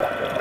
Back up.